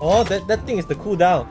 Oh, that, that thing is the cooldown.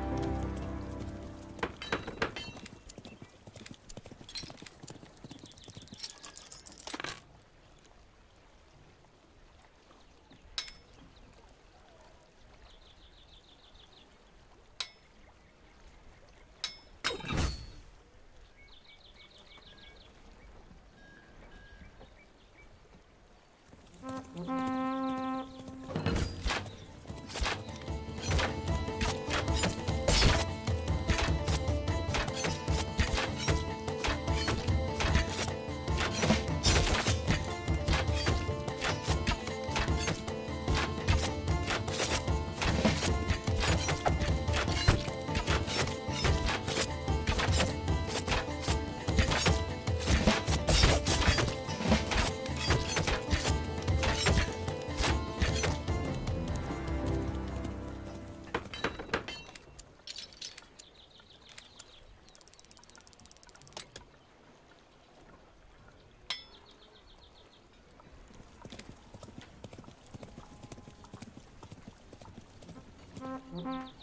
Mm-hmm.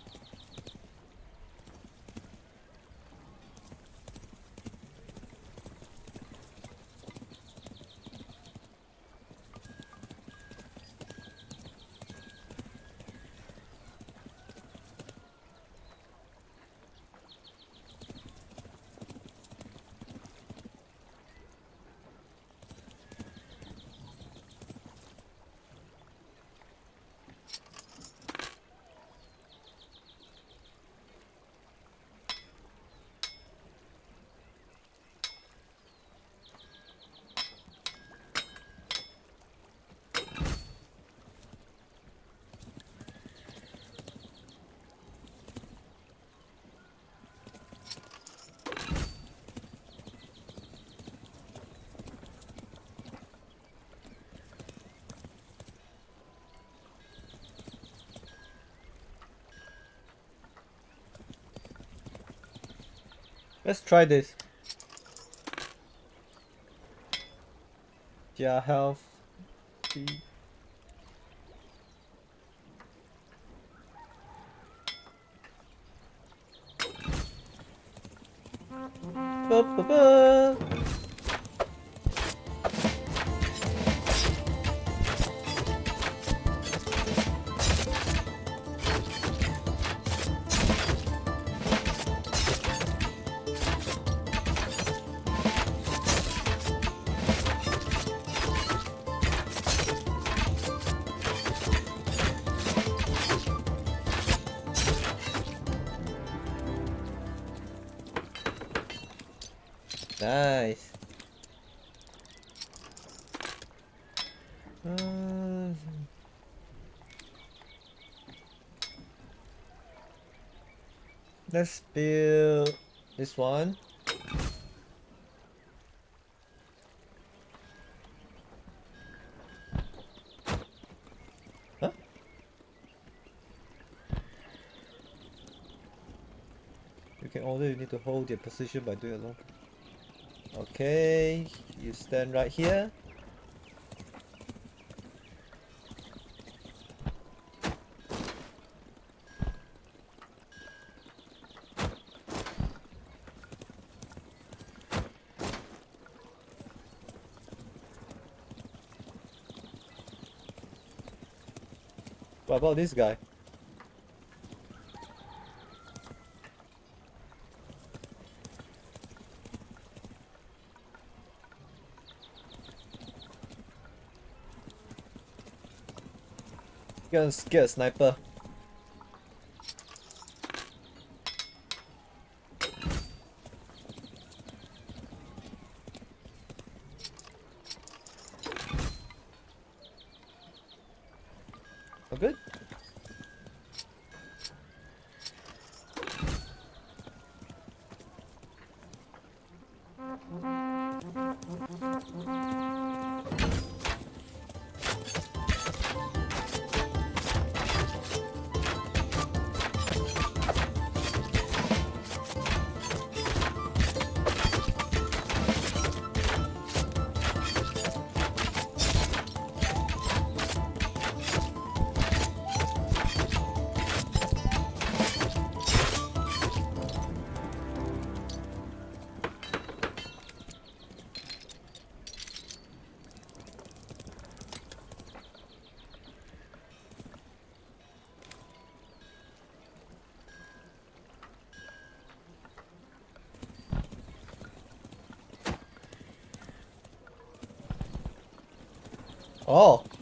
Let's try this. Yeah, health. Ba -ba -ba. Nice. Let's build this one. Huh? You can order you need to hold your position by doing a long Okay, you stand right here. What about this guy? Gonna get a sniper. Oh.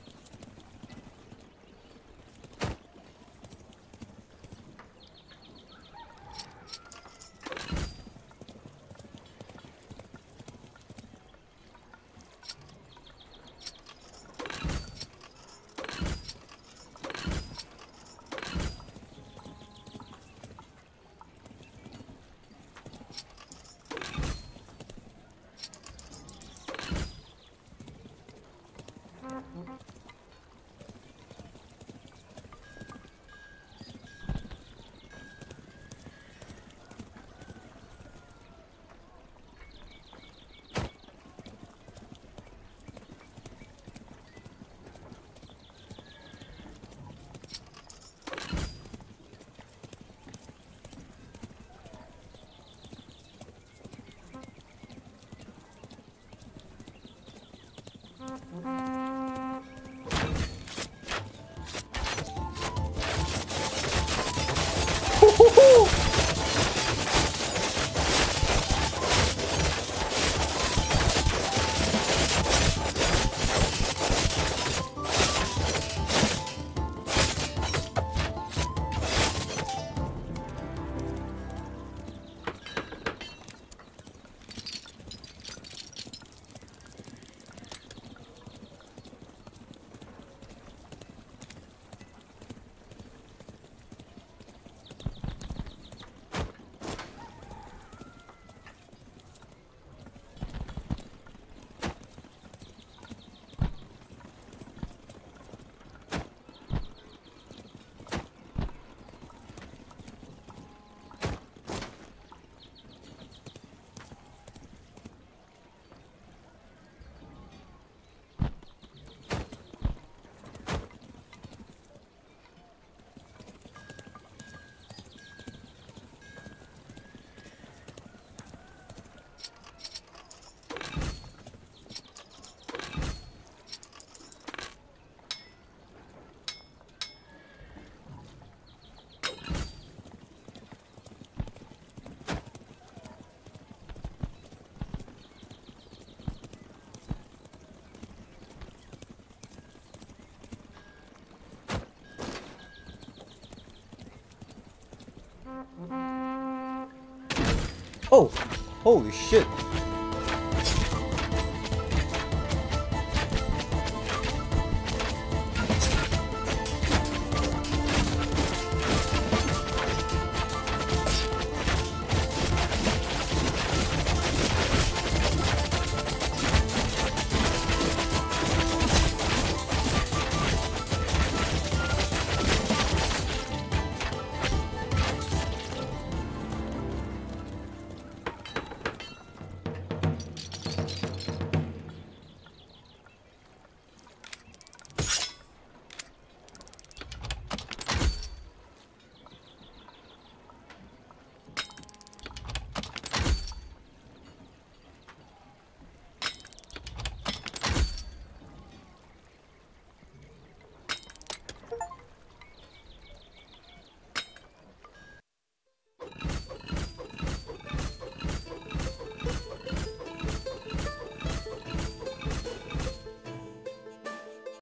Oh! Holy shit!